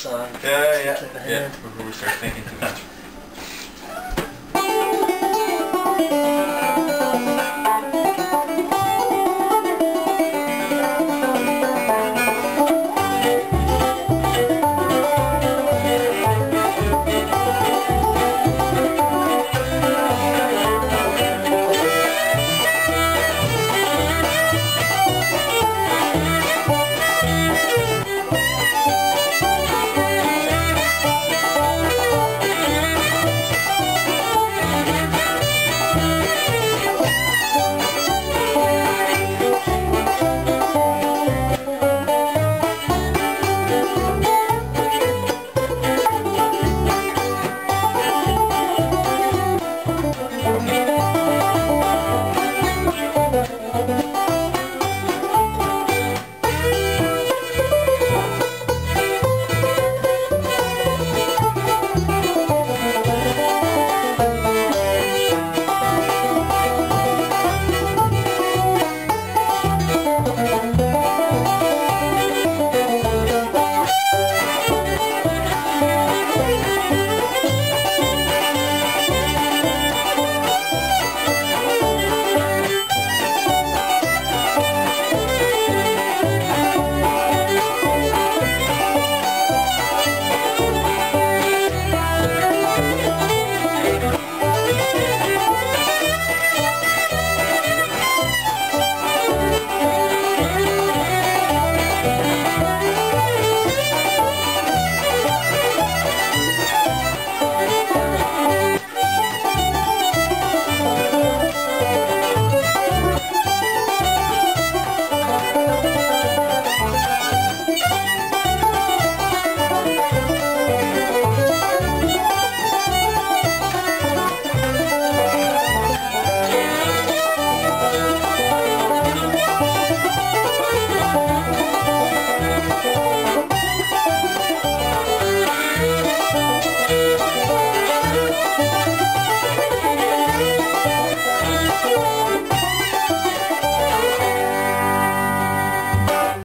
song. Yeah, yeah, yeah. Before we start thinking too much.